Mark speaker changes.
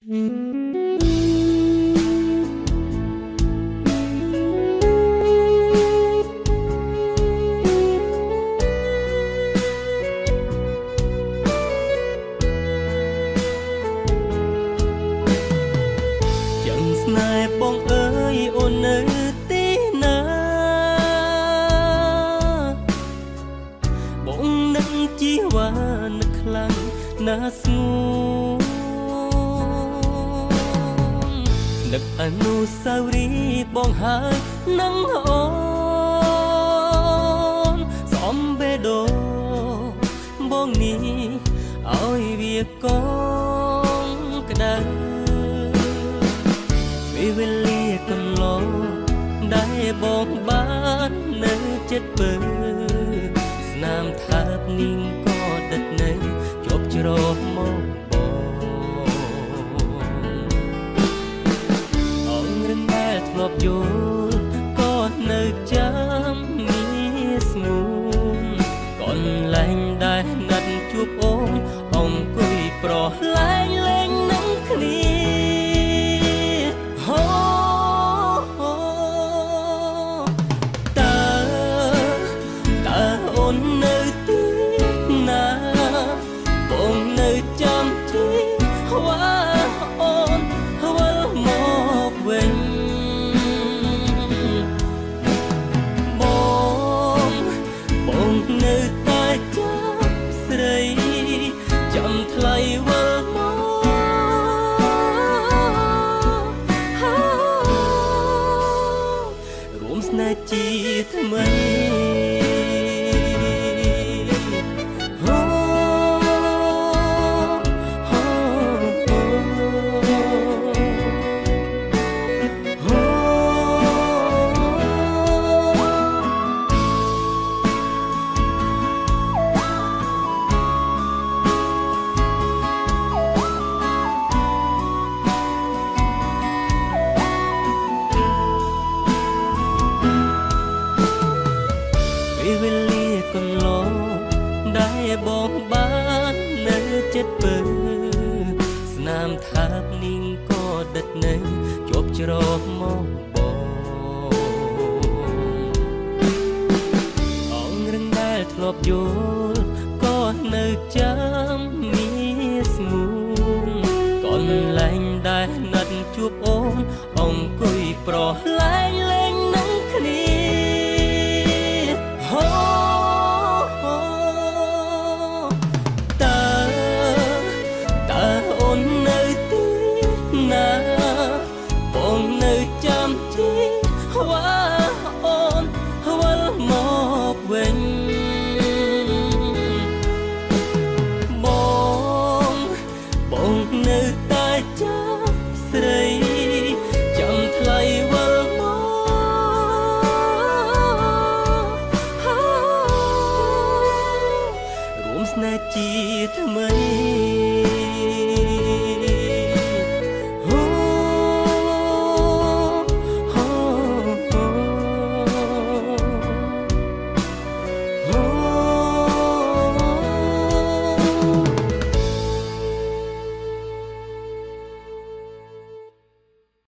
Speaker 1: ជីវ៉ានឹកខ្លាំងណាស់ស្ងួន នឹកអនុស្សាវរីយ៍បងហើយនឹងអូនសំបេដូបងនេះឲ្យវាកងក្តៅពេលវេលាកន្លងដែលបងបាននៅចិត្តពើស្នាមថាបនាងក៏ដិតនៅជាប់ច្រម ធ្ពេលវេលាកន្លងដែលបងបាននៅចិត្តពើស្នាមថាបនាងក៏ដិតនៅជាប់ច្រមកបងអងរឹងដែលធ្លាប់យល់ក៏នៅចាំមានស្ងួនកន្លែងដែលណាត់ជួបអូនអង្គុយប្រឡែងលេងនឹង ជាថ្មី